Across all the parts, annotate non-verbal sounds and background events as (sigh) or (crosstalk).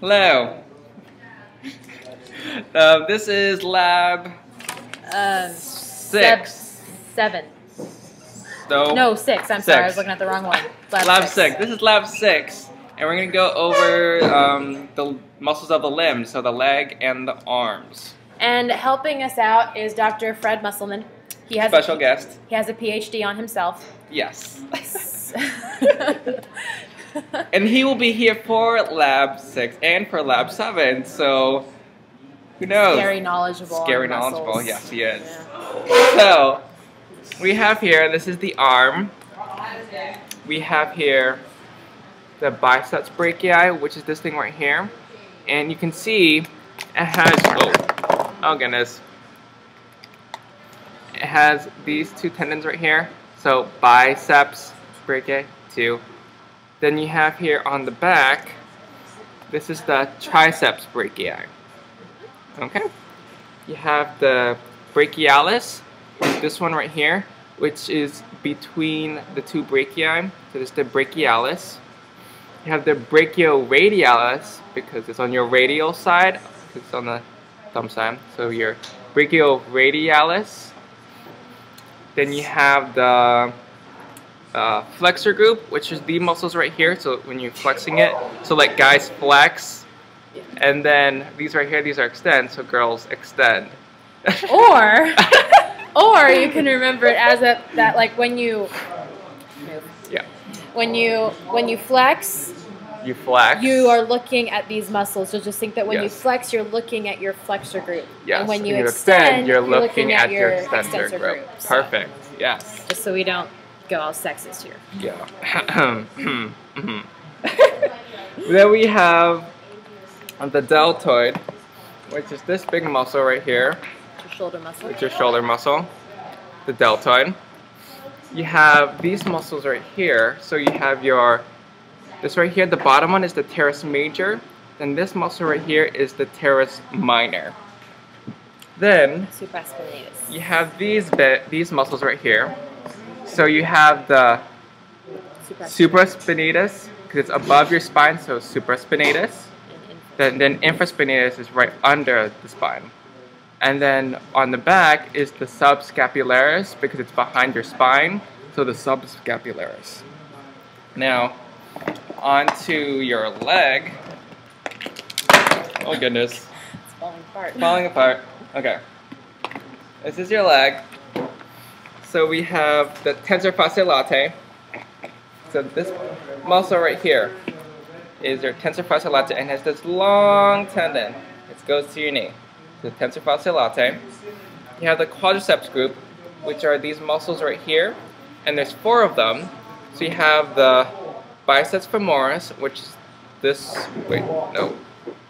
Hello. Um, this is lab Uh, six. seven. So, No, six. I'm sorry, I was looking at the wrong one. Lab, lab six. This is lab six, and we're gonna go over um, the muscles of the limbs, so the leg and the arms. And helping us out is Dr. Fred Musselman. He has Special a, guest. He has a PhD on himself. Yes. (laughs) (laughs) (laughs) And he will be here for lab six and for lab seven. So, who knows? Very knowledgeable. Scary muscles. knowledgeable. Yes, he is. Yeah. So, we have here, this is the arm. We have here the biceps brachii, which is this thing right here. And you can see it has, oh, oh goodness. It has these two tendons right here. So biceps brachii, two. Then you have here on the back, this is the triceps brachii. Okay? You have the brachialis, this one right here, which is between the two brachii. So this is the brachialis. You have the brachioradialis because it's on your radial side. It's on the thumb side. So your brachioradialis. Then you have the uh, flexor group, which is the muscles right here. So when you're flexing it, so like guys flex, and then these right here, these are extend. So girls extend. (laughs) Or, (laughs) or you can remember it as a that like when you yeah, when you when you flex, you flex. you are looking at these muscles. So just think that when you flex, you're looking at your flexor group. Yes. And when and you, extend, you're looking, at, your, extensor extensor group. group. So, Perfect. Yes. Just so we don't go all sexist here. Yeah. (clears throat) then we have the deltoid, which is this big muscle right here. Your shoulder muscle. It's your shoulder muscle, the deltoid. You have these muscles right here. So you have your, this right here, the bottom one is the teres major. Then this muscle right here is the teres minor. Then Supraspinatus. you have these bit, these muscles right here. So you have the supraspinatus, because it's above your spine, so supraspinatus. Then, then infraspinatus is right under the spine. And then on the back is the subscapularis, because it's behind your spine, so the subscapularis. Now, onto your leg. Oh goodness It's falling apart. falling apart. Okay. This is your leg. So we have the tensor fasciae latae. So this muscle right here is your tensor fasciae latae and has this long tendon. It goes to your knee. The tensor fasciae latae. You have the quadriceps group, which are these muscles right here, and there's four of them. So you have the biceps femoris, which is this. Wait, no,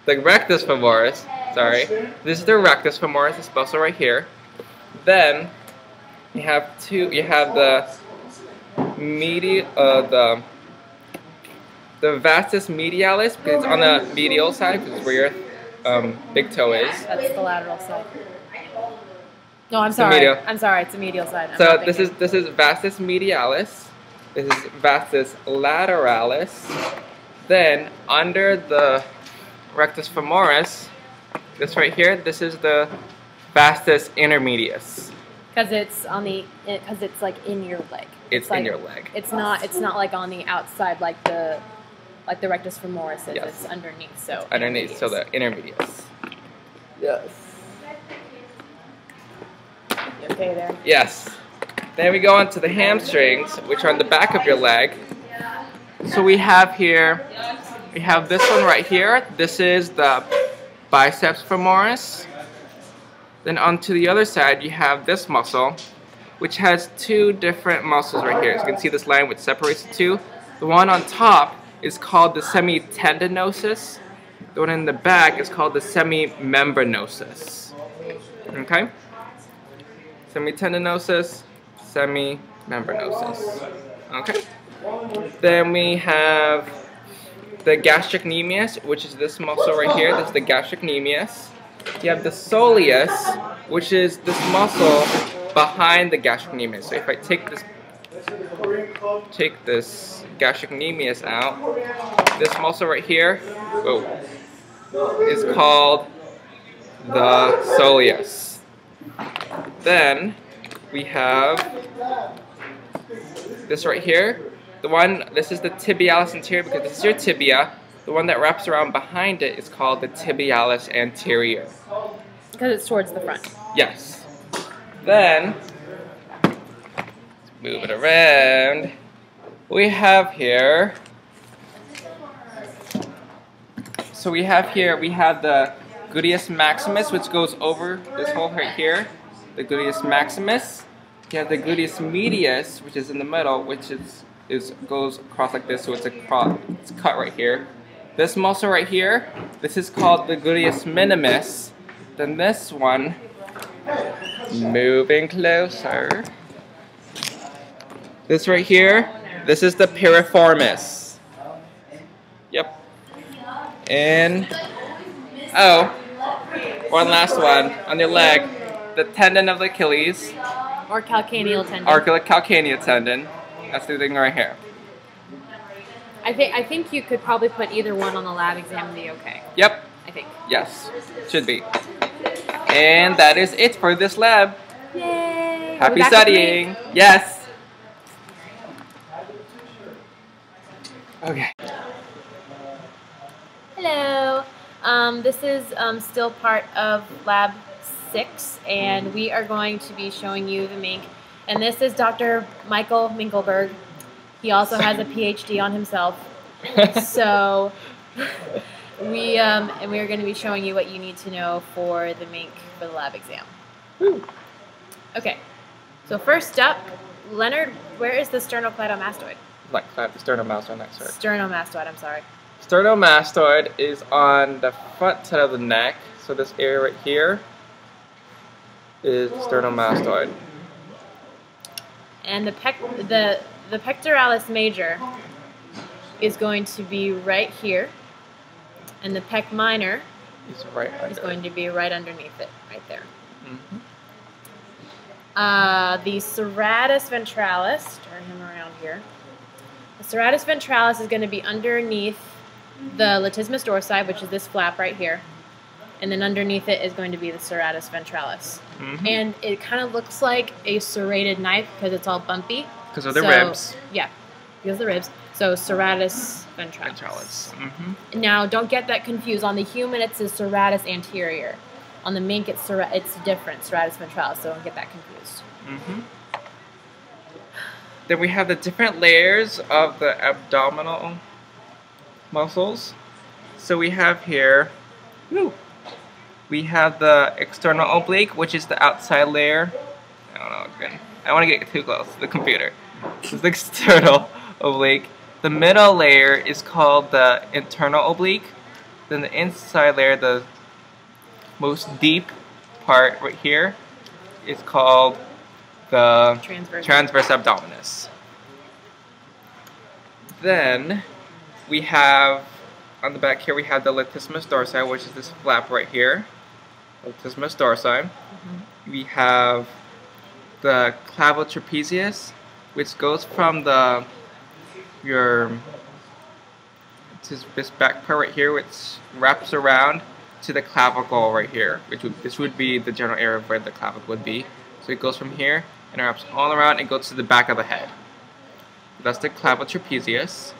the rectus femoris. Sorry, this is the rectus femoris. This muscle right here. Then you have two. You have the medial, uh, the the vastus medialis because it's on the medial side, because it's where your um, big toe is. That's the lateral side. No, I'm sorry. medial. I'm sorry. It's the medial side. I'm So this is this is vastus medialis. This is vastus lateralis. Then under the rectus femoris, this right here, this is the vastus intermedius. Because it's on the, because it's like in your leg. It's like, in your leg. It's not. It's not like on the outside, like the, like the rectus femoris is. Yes. It's underneath. So Underneath, so the intermedius. intermedius. Yes. You okay there. Yes. Then we go on to the hamstrings, which are on the back of your leg. So we have here, we have this one right here. This is the biceps femoris. Then onto the other side, you have this muscle, which has two different muscles right here. You can see this line which separates the two. The one on top is called the semitendinosus. The one in the back is called the semimembranosus. Okay? Semitendinosus, semimembranosus. Okay? Then we have the gastrocnemius, which is this muscle right here. This is the gastrocnemius. You have the soleus, which is this muscle behind the gastrocnemius. So if I take this take this gastrocnemius out, this muscle right here, oh, is called the soleus. Then we have this right here. The one, this is the tibialis anterior because this is your tibia. The one that wraps around behind it is called the tibialis anterior. Because it's towards the front. Yes. Then, move it around. We have here, so we have here, we have the gluteus maximus, which goes over this hole right here, the gluteus maximus. You have the gluteus medius, which is in the middle, which is, is goes across like this, so it's a it's cut right here. This muscle right here, this is called the gluteus minimus. Then this one, moving closer. This right here, this is the piriformis. Yep. And, oh, one last one on your leg, the tendon of the Achilles, Or calcaneal tendon. or calcaneal tendon. That's the thing right here. I think I think you could probably put either one on the lab exam and be okay. Yep. I think. Yes. Should be. And that is it for this lab. Yay! Happy studying. Yes. Okay. Hello. Um, this is um, still part of Lab 6, and we are going to be showing you the mink. And this is Dr. Michael Minkelberg. He also has a PhD on himself. (laughs) So we um, and we are going to be showing you what you need to know for the mink for the lab exam. Okay. So first up, Lenard, where is the sternocleidomastoid? like the sternomastoid next to it. Sternomastoid. I'm sorry. Sternomastoid is on the front side of the neck. So this area right here is sternomastoid. And the pec the the pectoralis major is going to be right here, and the pec minor It's right is going to be right underneath it, right there. Mhm. Uh, the serratus ventralis, turn him around here. The serratus ventralis is going to be underneath the latissimus dorsi, which is this flap right here. And then underneath it is going to be the serratus ventralis. Mhm. And it kind of looks like a serrated knife because it's all bumpy. Because of the So- ribs. Yeah, because of the ribs. So serratus ventralis. Ventralis. hmm Now, don't get that confused. On the human, it's a serratus anterior. On the mink, it's serra- it's different, serratus ventralis. So don't get that confused. hmm Then we have the different layers of the abdominal muscles. So we have here, woo, we have the external oblique, which is the outside layer. I don't know, I want to get too close to the computer. This is the external oblique. The middle layer is called the internal oblique. Then the inside layer, the most deep part right here, is called the Transverse. transverse abdominis. Then we have on the back here we have the latissimus dorsi, which is this flap right here. Latissimus dorsi. Mm-hmm. We have the clavotrapezius, which goes from the your this back part right here, which wraps around to the clavicle right here, which would this would be the general area where the clavicle would be. So it goes from here and wraps all around and goes to the back of the head. That's the clavotrapezius.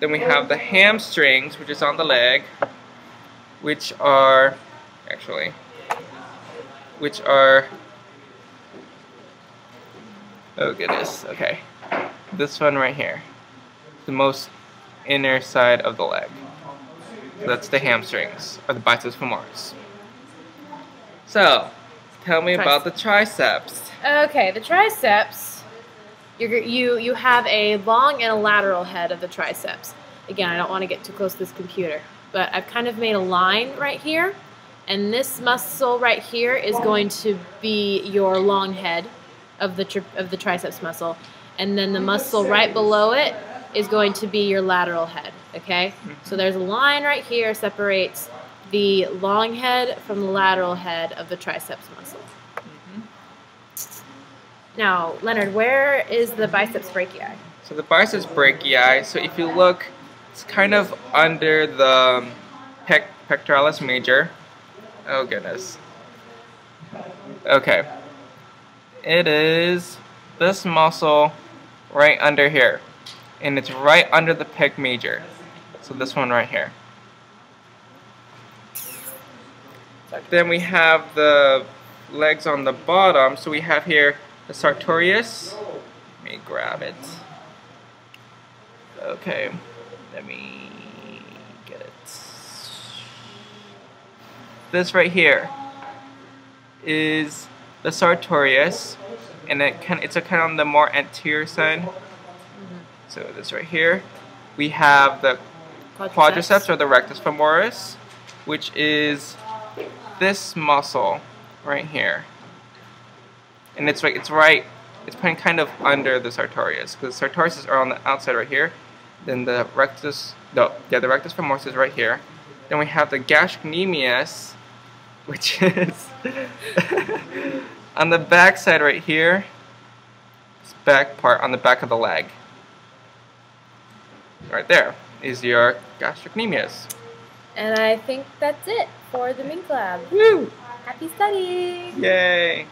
Then we have the hamstrings, which is on the leg, which are actually which are oh goodness, okay. This one right here. The most inner side of the leg. So that's the hamstrings, or the biceps femoris. So, tell me about the triceps. Okay, the triceps. You're, you you have a long and a lateral head of the triceps. Again, I don't want to get too close to this computer, but I've kind of made a line right here, and this muscle right here is going to be your long head of the tri- of the triceps muscle, and then the muscle right below it is going to be your lateral head. Okay, so mm-hmm. there's a line right here separates the long head from the lateral head of the triceps muscle. Mm-hmm. Now, Lenard, where is the biceps brachii? So the biceps brachii, so if you look, it's kind of under the um, pec pectoralis major. Oh goodness. Okay. It is this muscle right under here. And it's right under the pec major. So this one right here. Then we have the legs on the bottom. So we have here the sartorius. Let me grab it. Okay, let me get it. This right here is the sartorius, and it can it's a kind of on the more anterior side. Mm -hmm. So this right here, we have the quadriceps. quadriceps or the rectus femoris, which is this muscle right here. And it's like it's right it's putting kind of under the sartorius because the sartorius are on the outside right here. Then the rectus no yeah the rectus femoris is right here. Then we have the gastrocnemius, (laughs) which is (laughs) on the back side right here. This back part on the back of the leg. Right there is your gastrocnemius. And I think that's it for the Mink Lab. Woo! Happy studying! Yay!